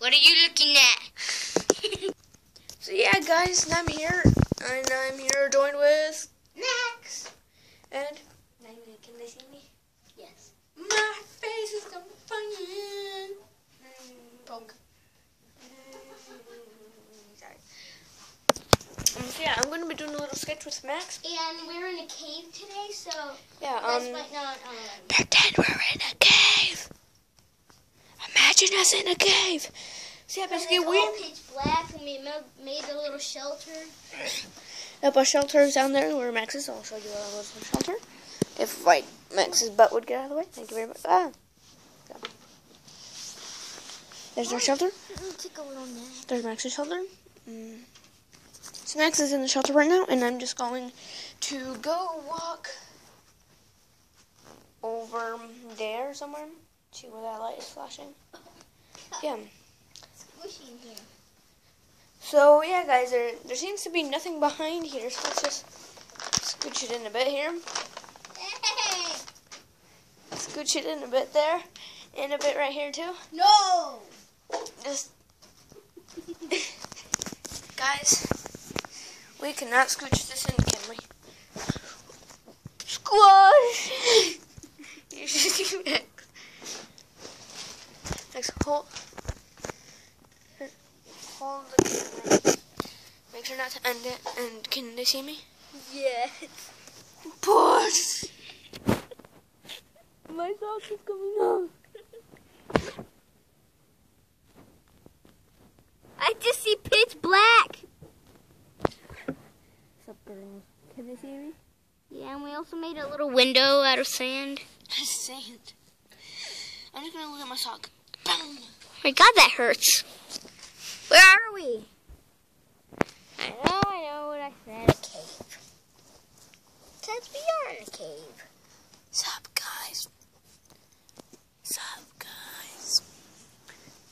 What are you looking at? So yeah, guys, I'm here, and I'm here joined with Max. and can they see me? Yes. My face is so funny. Punk. Sorry. Um, so yeah, I'm going to be doing a little sketch with Max. And we're in a cave today, so Yeah, um, might not. Um, pretend we're in a cave. Imagine us in a cave. Basically it's we all pitch black, and we made a little shelter. Yep, our shelter is down there where Max is. I'll show you our little shelter. If like Max's butt would get out of the way. Thank you very much. Ah. There's our shelter. Take a little nap. There's Max's shelter. Mm. So Max is in the shelter right now, and I'm just going to go walk over there somewhere. See where that light is flashing. Yeah. Squishy in here. So yeah, guys, there there seems to be nothing behind here, so let's just scooch it in a bit here. Hey! Scooch it in a bit there, and a bit right here too. No! Just guys, we cannot scooch this in, can we? Squash. you should do next. Next, hold. Hold the camera. Make sure not to end it. And can they see me? Yes. Push. My sock is coming off. I just see pitch black. What's up, girls? Can they see me? Yeah, and we also made a little window out of sand. Sand. I'm just gonna look at my sock. Boom. My God, that hurts. Where are we? I know, I know what I said. A cave. Since we are in a cave. Sup, guys? Sup, guys?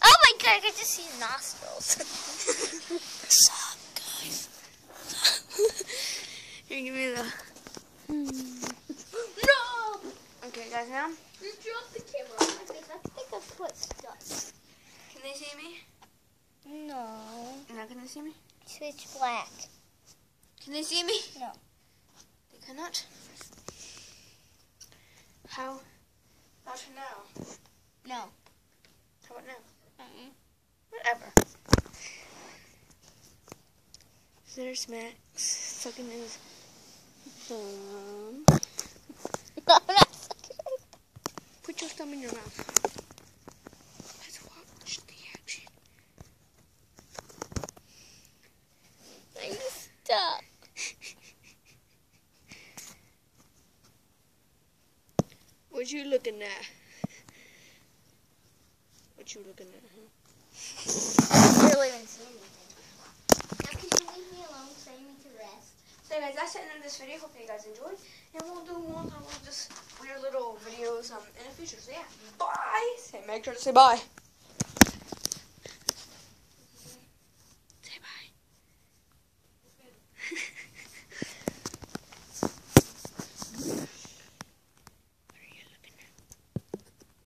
Oh my God, I could just see his nostrils. Sup, guys? Here, give me the. Hmm. no! Okay, guys, now You dropped the camera on my face. I think I put stuff. can they see me? No. Now can they see me? It's black. Can they see me? No. They cannot. How about now? No. How about now? Mm-mm. Whatever. There's Max sucking his thumb. Put your thumb in your mouth. Let's watch the action. I'm stuck. What you looking at? What you looking at? Huh? I really didn't see anything. Now can you leave me alone so I need to rest? So guys, that's the end of this video. Hope you guys enjoyed. And we'll do more little just weird little videos um, in the future. So yeah, bye. Say make sure to say bye.